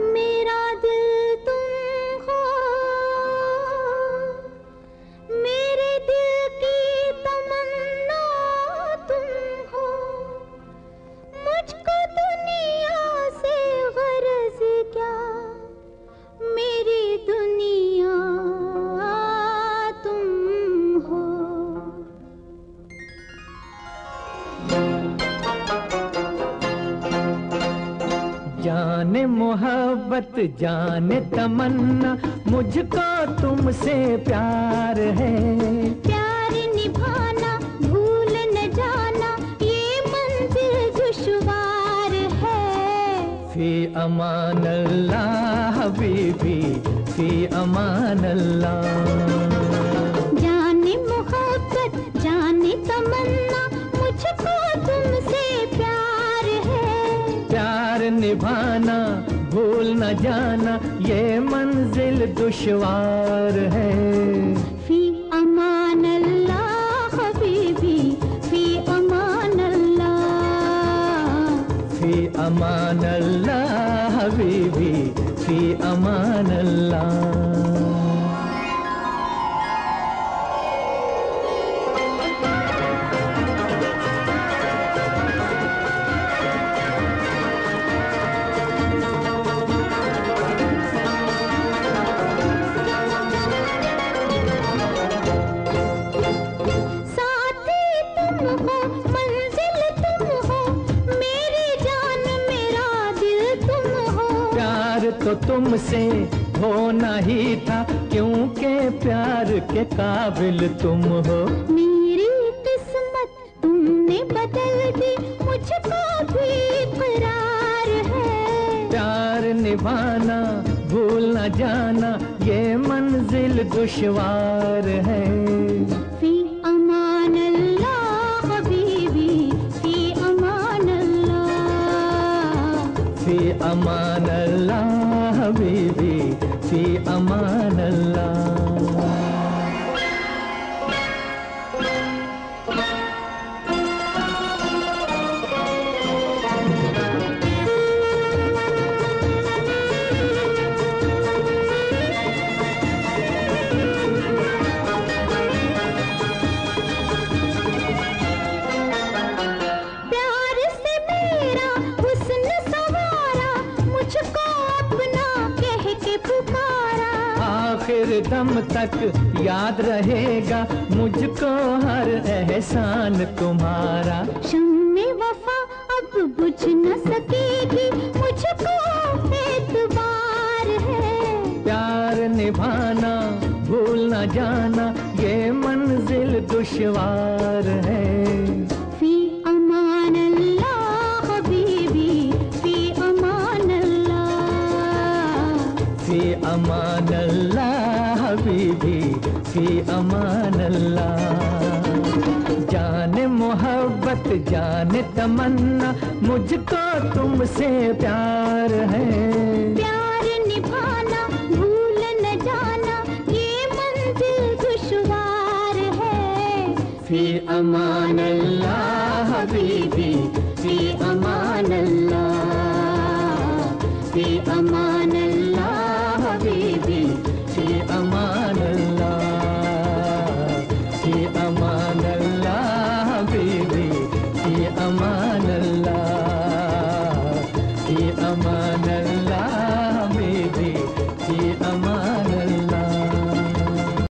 मेरा दिल मोहब्बत जाने तमन्ना मुझको तुमसे प्यार है। प्यार निभाना भूल न जाना ये मंजिल दुश्वार है। फ़ी अमान अल्लाह हबीबी फ़ी अमान अल्लाह जाने मोहब्बत जाने तमन्ना मुझको निभाना भूल न जाना ये मंजिल दुश्वार है। फ़ी अमान अल्लाह हबीबी फ़ी अमान अल्लाह फ़ी अमान अल्लाह हबीबी फ़ी अमान अल्लाह तो तुमसे होना ही था क्योंकि प्यार के काबिल तुम हो। मेरी किस्मत तुमने बदल दी मुझको भी इकरार है। प्यार निभाना भूल न जाना ये मंजिल दुश्वार है। फ़ी अमान अल्लाह हबीबी फ़ी अमान अल्लाह। फ़ी अमान अल्लाह फ़ी आखिर दम तक याद रहेगा मुझको हर एहसान तुम्हारा। शम्मे वफा अब बुझ न सकेगी मुझको एतबार है। प्यार निभाना भूल न जाना ये मंजिल दुश्वार है। फ़ी अमान अल्लाह। जाने मोहब्बत जाने तमन्ना मुझको तुमसे प्यार है। प्यार निभाना भूल न जाना ये मंजिल दुश्वार है। फ़ी अमान अल्लाह हबीबी फ़ी अमान अमानल्ला अमानल्ला अमान